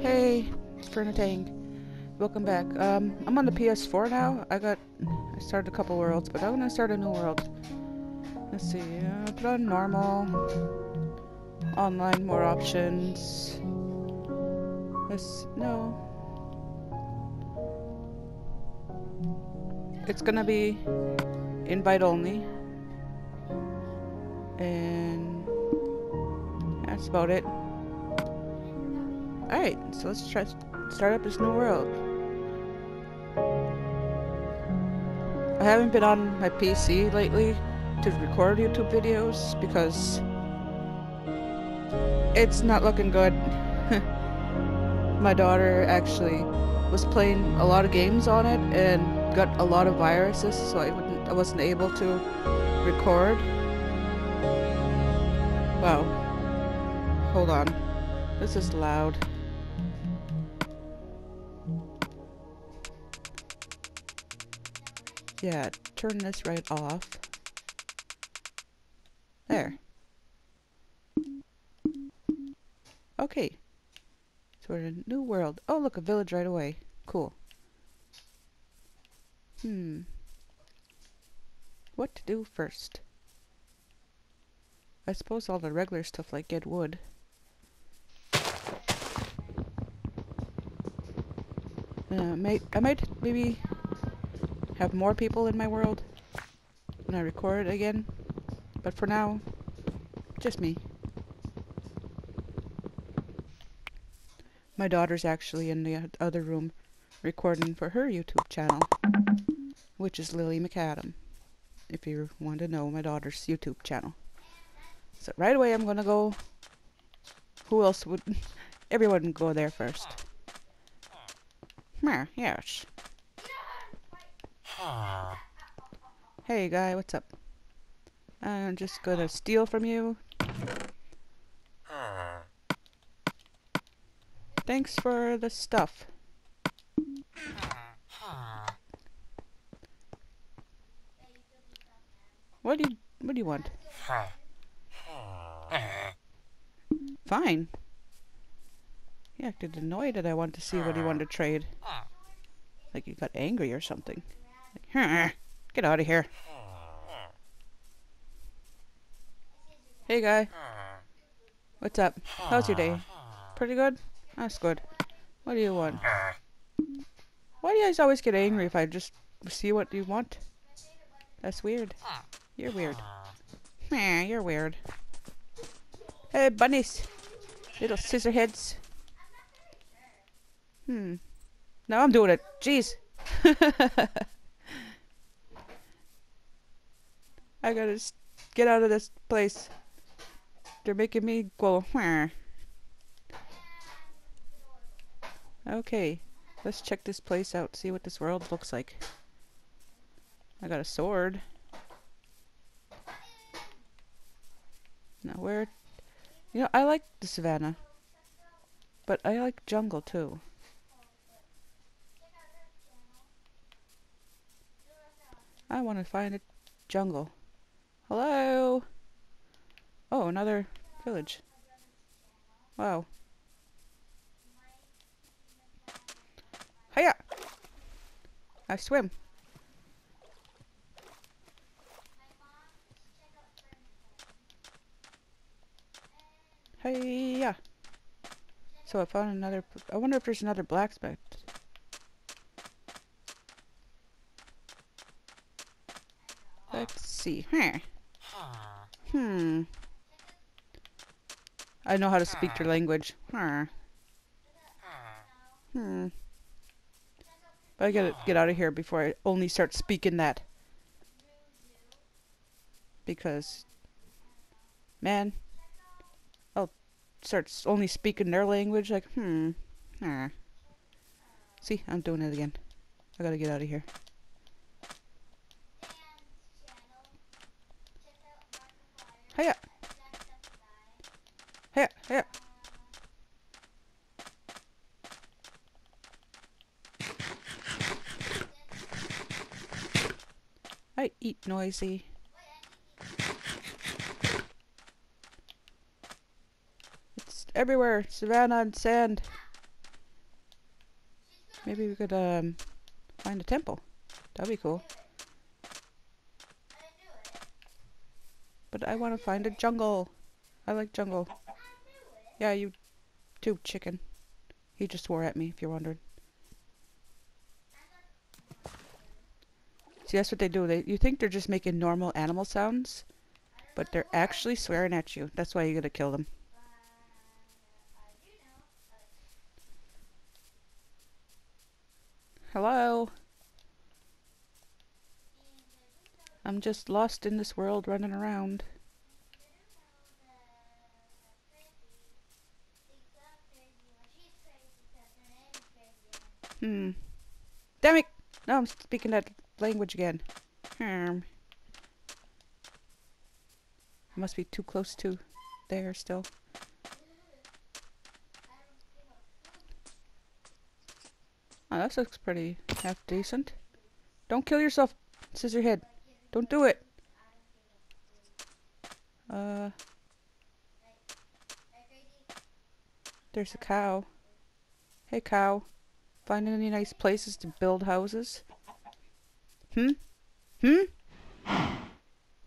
Hey, Fernatang. Welcome back. Um, I'm on the PS4 now. I got, I started a couple worlds, but I'm gonna start a new world. Let's see, uh, put on normal, online, more options. Let's, no. It's gonna be invite only. And that's about it. Alright, so let's try start up this new world. I haven't been on my PC lately to record YouTube videos because it's not looking good. my daughter actually was playing a lot of games on it and got a lot of viruses so I wouldn't I wasn't able to record. Wow. Hold on. This is loud. Yeah, turn this right off. There. Okay. So we're in a new world. Oh, look, a village right away. Cool. Hmm. What to do first? I suppose all the regular stuff like get wood. Uh, may I might maybe have more people in my world when I record again. But for now, just me. My daughter's actually in the other room recording for her YouTube channel, which is Lily McAdam, if you want to know my daughter's YouTube channel. So right away I'm gonna go, who else would, everyone go there first. yes. Hey guy, what's up? I'm just gonna steal from you. Thanks for the stuff. What do you what do you want? Fine. He acted annoyed that I wanted to see what he wanted to trade. Like he got angry or something. Get out of here. Hey guy. What's up? How's your day? Pretty good? That's good. What do you want? Why do you guys always get angry if I just see what you want? That's weird. You're weird. Nah, you're weird. Hey, bunnies. Little scissor heads. Hmm. Now I'm doing it. Jeez. I gotta get out of this place. They're making me go. Okay, let's check this place out. See what this world looks like. I got a sword. Now where? You know, I like the savannah, but I like jungle too. I want to find a jungle. Hello? Oh, another village. Wow. Hiya! I swim. Hiya! So I found another... I wonder if there's another blacksmith. Let's see. Huh. Hmm. I know how to speak their language. Huh. Hmm. But I gotta get out of here before I only start speaking that. Because, man, I'll start only speaking their language. Like, hmm. Huh. See, I'm doing it again. I gotta get out of here. Hiya. Hiya, hiya. I eat noisy. It's everywhere. Savannah and sand. Maybe we could um find a temple. That'd be cool. But I want to find a jungle. I like jungle. Yeah, you too, chicken. He just swore at me, if you're wondering. See, that's what they do. They, you think they're just making normal animal sounds, but they're actually swearing at you. That's why you gotta kill them. I'm just lost in this world running around. Hmm. Damn it! No, I'm speaking that language again. Hmm. I must be too close to there still. Oh, this looks pretty half decent. Don't kill yourself, Scissorhead. Don't do it. Uh. There's a cow. Hey, cow. Find any nice places to build houses? Hmm? Hmm?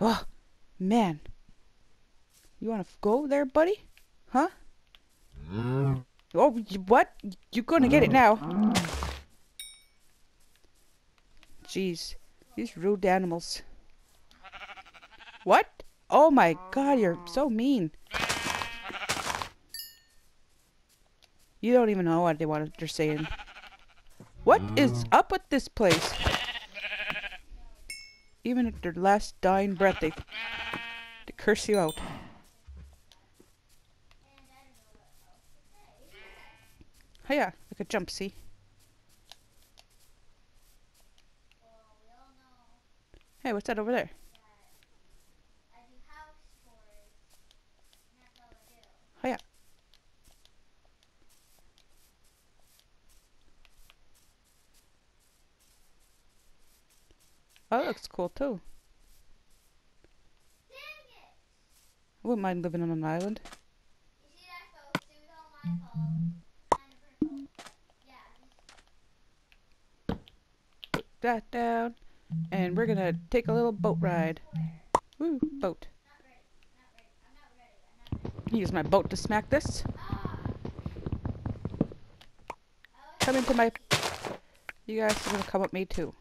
Oh, man. You want to go there, buddy? Huh? Oh, what? You're gonna get it now. Jeez. These rude animals. What? Oh my god, you're so mean. You don't even know what they want they're saying. What is up with this place? Even at their last dying breath, they, they curse you out. Oh yeah, I could jump, see? Hey, what's that over there? That looks cool too. Wouldn't mind living on an island. That down. And we're gonna take a little boat ride. Woo, boat. Use my boat to smack this. Come into my... You guys are gonna come with me too.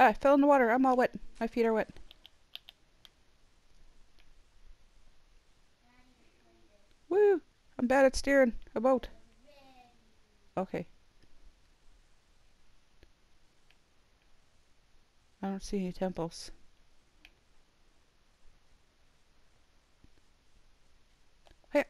Ah, I fell in the water. I'm all wet. My feet are wet. Woo! I'm bad at steering a boat. Okay. I don't see any temples. Hey.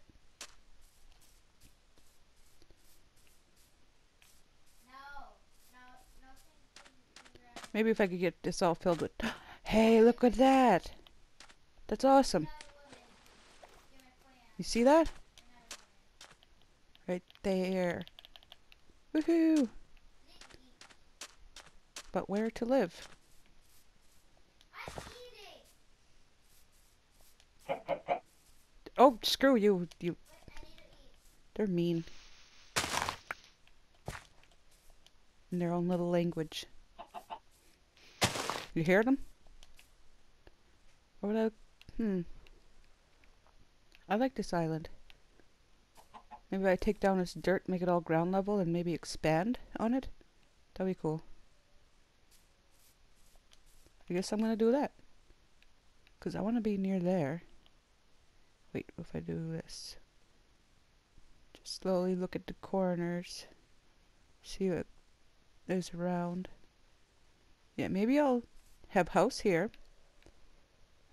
Maybe if I could get this all filled with... Hey, look at that! That's awesome. You see that? Right there. Woohoo! But where to live? Oh, screw you, you. They're mean. In their own little language. You hear them? Or would I... Hmm. I like this island. Maybe I take down this dirt, make it all ground level, and maybe expand on it? That'd be cool. I guess I'm gonna do that. Because I want to be near there. Wait, if I do this. Just slowly look at the corners. See what is around. Yeah, maybe I'll have house here.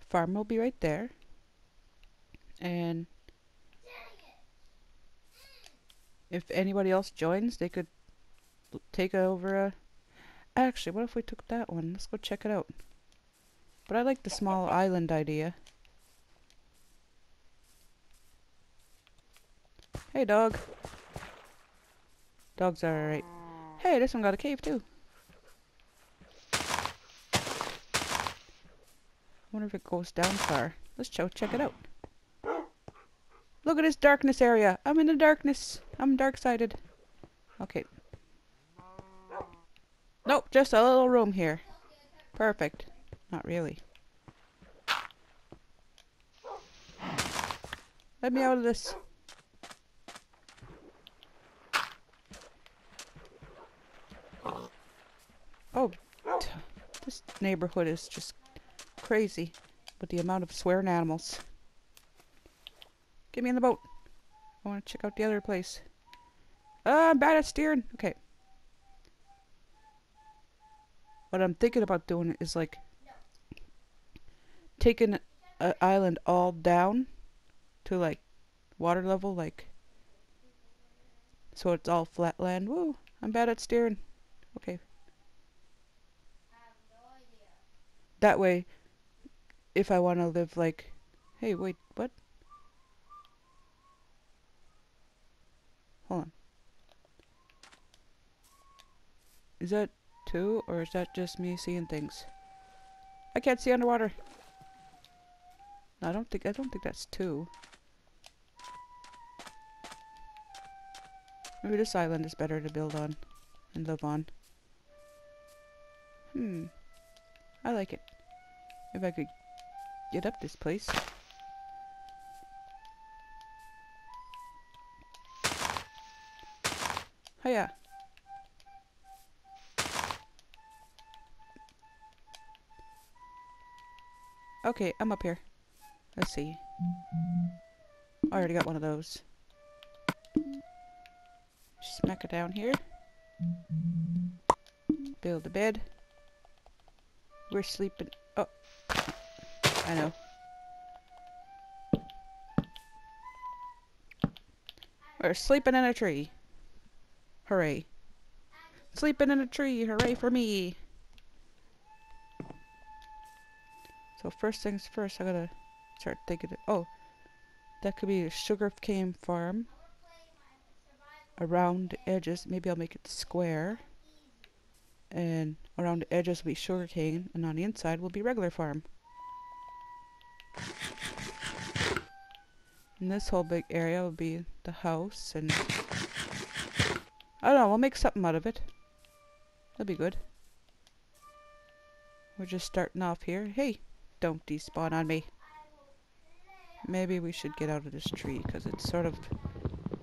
Farm will be right there. And if anybody else joins, they could take over a... Actually, what if we took that one? Let's go check it out. But I like the small island idea. Hey, dog. Dogs are alright. Hey, this one got a cave too. Wonder if it goes down far. Let's go check it out. Look at this darkness area. I'm in the darkness. I'm dark-sided. Okay. Nope, just a little room here. Perfect. Not really. Let me out of this. Oh, this neighborhood is just crazy with the amount of swearing animals. Get me in the boat. I want to check out the other place. Uh, I'm bad at steering. Okay. What I'm thinking about doing is like taking an island all down to like water level, like so it's all flat land. Woo! I'm bad at steering. Okay. That way, if I want to live like, hey, wait, what? Hold on. Is that two, or is that just me seeing things? I can't see underwater. I don't think I don't think that's two. Maybe this island is better to build on and live on. Hmm. I like it. If I could get up this place. Hiya. Okay, I'm up here. Let's see. I already got one of those. Smack it down here. Build a bed. We're sleeping. I know. We're sleeping in a tree. Hooray. Sleeping in a tree. Hooray for me. So first things first, I gotta start thinking. Oh, that could be a sugar cane farm. Around the edges, maybe I'll make it square. And around the edges will be sugar cane, and on the inside will be regular farm. And this whole big area will be the house, and I don't know, we'll make something out of it. That'll be good. We're just starting off here. Hey, don't despawn on me. Maybe we should get out of this tree, because it's sort of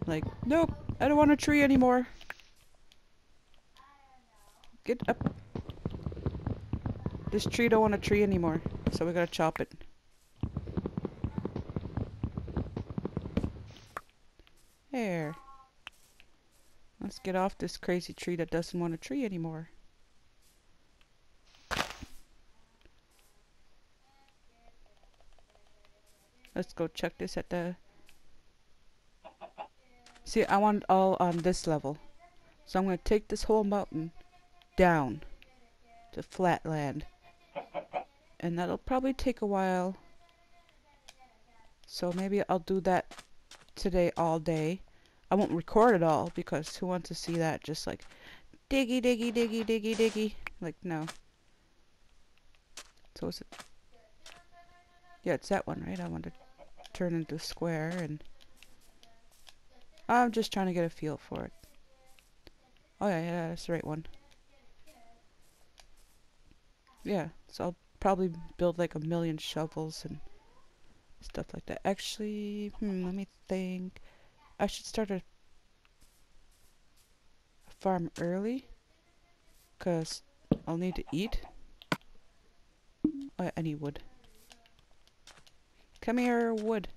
like, nope, I don't want a tree anymore. Get up. This tree don't want a tree anymore, so we gotta chop it. There. Let's get off this crazy tree that doesn't want a tree anymore. Let's go check this at the... See, I want all on this level. So I'm going to take this whole mountain down to flat land. And that'll probably take a while. So maybe I'll do that today all day. I won't record it all because who wants to see that just like diggy diggy diggy diggy diggy like no. So is it Yeah, it's that one, right? I want to turn into square and I'm just trying to get a feel for it. Oh yeah, yeah, that's the right one. Yeah, so I'll probably build like a million shovels and stuff like that. Actually, hmm, let me think. I should start a, farm early because I'll need to eat. Oh, I need wood. Come here, wood.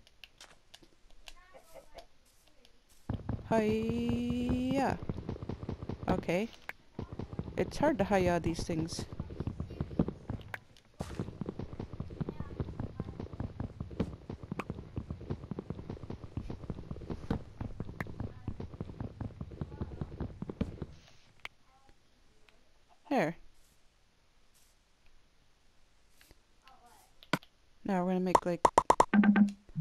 Hiya. Okay. It's hard to hiya these things. There. Now we're gonna make like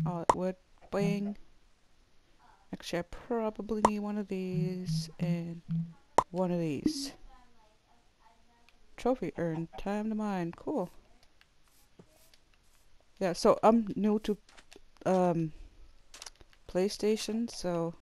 all that wood. Bang. Actually, I probably need one of these and one of these. Trophy earned. Time to mine. Cool. Yeah, so I'm new to um, PlayStation, so